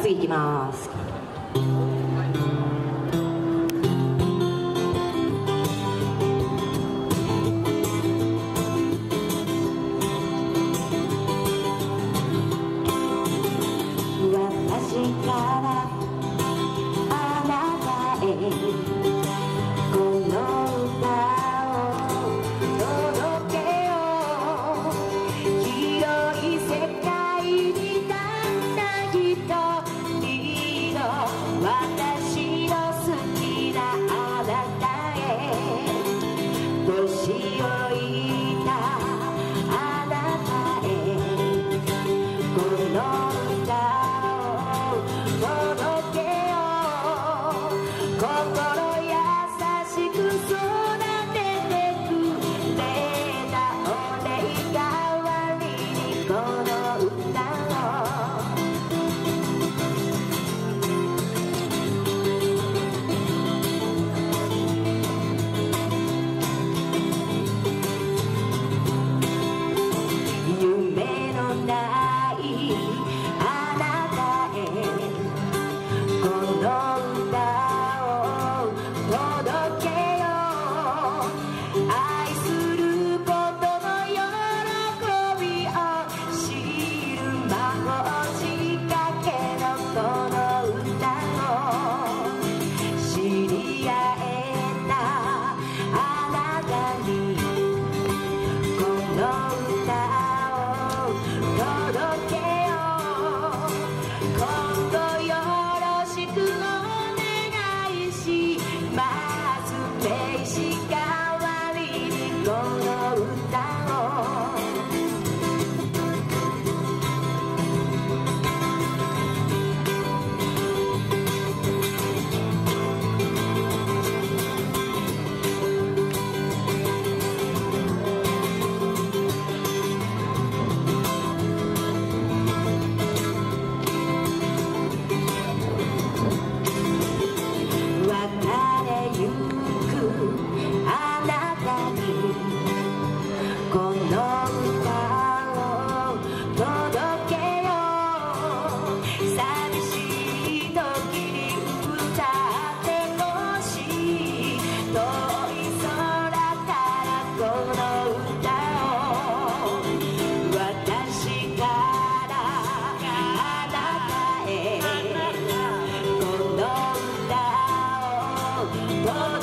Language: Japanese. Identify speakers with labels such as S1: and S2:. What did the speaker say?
S1: 次いきます。oh long down.